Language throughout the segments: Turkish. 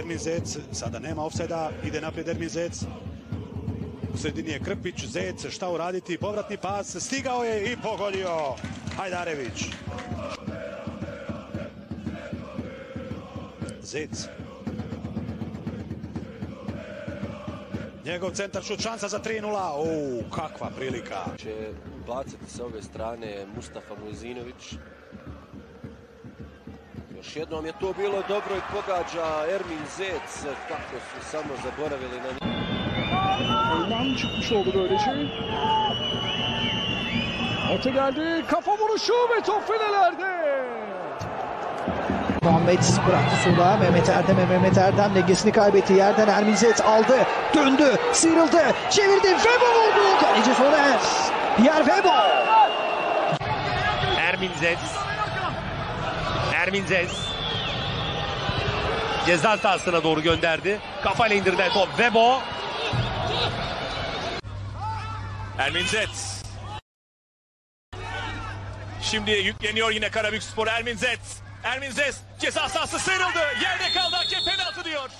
Ermin Zec, sada nema offsajda, ide naprijed Ermin Zec. U sredini je Krpić, Zec, šta uraditi, povratni pas, stigao je i pogodio Hajdarević. Zec. Njegov centar šut šansa za 3-0. O, kakva prilika. će baciti sa ove strane Mustafa Mujzinović. Još jednom je to bilo dobro i pogađa Ermin Zec. Kako su samo zaboravili na njih. Oyundan çıkmış oldu böylece. Orta geldi. Kafa vuruşu ve top filelerde. Muhammed bıraktı sola. Mehmet Erdem ve Mehmet Erdem dengesini kaybetti. Yerden Ermin Zet aldı. Döndü. Sıyrıldı. Çevirdi. Febo vurdu. Kaleci Soner. Pierre Febo. Ermin Zez. Ermin Zez. Ceza sahasına doğru gönderdi. Kafayla indirilen top Vebo. Ermin Zet. Şimdi yükleniyor yine Karabükspor Ermin Zet. Ermin Zet ceza sahası sıyrıldı. Yerde kaldı hakem penaltı diyor.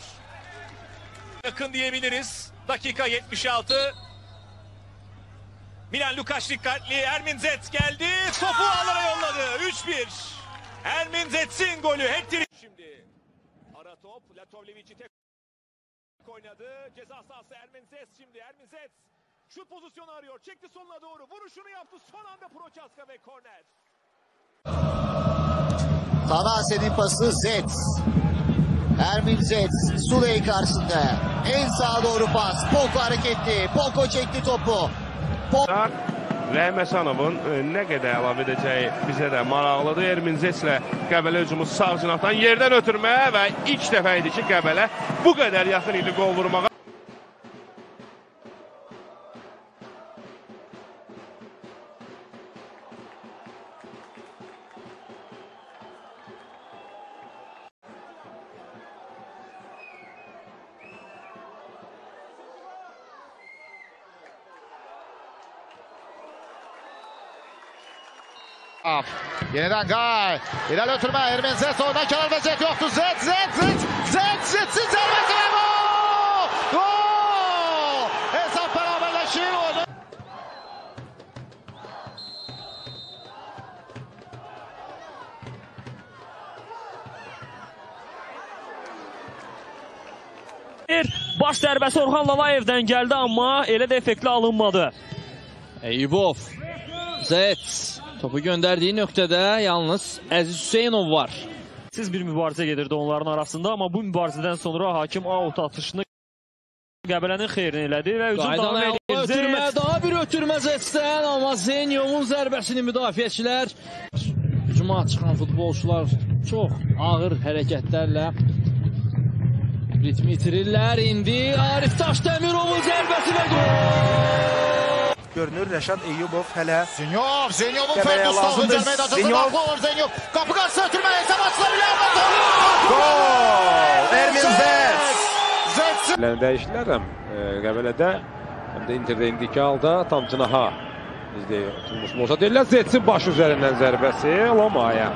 Yakın diyebiliriz. Dakika 76. Milan Lukaş dikkatli. Ermin Zet geldi. Topu ağlara yolladı. 3-1. Ermin Zet'in golü. Hat-trick. Şimdi ara top. Latovlevic'i tek oynadı. Ceza sahası Ermin Zet şimdi. Ermin Zet şut pozisyonu arıyor. Çekti sonuna doğru. Vuruşunu yaptı. Son anda Prochaska ve korner. Tanase'nin pası Zet. Ermin Zet. Suley karşısında. En sağa doğru pas. Poko hareketli. Poko çekti topu. Rəhməsanovun e, nə qədər əlavə edəcəyi bizə də maraqlıdır. Ermin Zeslə Qəbələ hücumu sağ cinahdan yerdən ötürməyə və ilk dəfə idi ki, Qəbələ bu qədər yaxın idi qol vurmağa. Yeniden Gay. İlerle oturma. Ermin Zet oradan kenar ve Zet yoktu. Zet, Zet, Zet. Zet, Zet'sin zervesi ve gol! Gol! Hesap beraberleşir. Orada. Baş zərbəsi Orxan Lalayevdən gəldi amma elə də effektli alınmadı. Eyübov. Zet. Topu gönderdiği noktada yalnız Əziz Hüseynov var. Siz bir mübarizə gedirdi onların arasında amma bu mübarizədən sonra hakim out atışını Qəbələnin xeyrini elədi və hücum davam edir. ötürmə, daha bir ötürmə Zet'dən amma Zenyovun zərbəsini müdafiəçilər hücuma çıxan futbolçular çox ağır hərəkətlərlə ritmi itirirlər. İndi Arif Daşdəmirovun zərbəsi və gol! görünür. Rəşad Eyyubov hələ... Zeynov, Zeynovun Ferdustan hücum meydacında qapı olur Zeynov. Qapı qarşısına ötürməyə hesab açıla bilər. Gol! Ermin Zets! Zets! Dəyişdilər həm Qəbələdə, həm də Interdə indiki halda Tamcınaha izləyir. Tutmuş Moza deyirlər, Zetsin baş üzərindən zərbəsi Lomaya.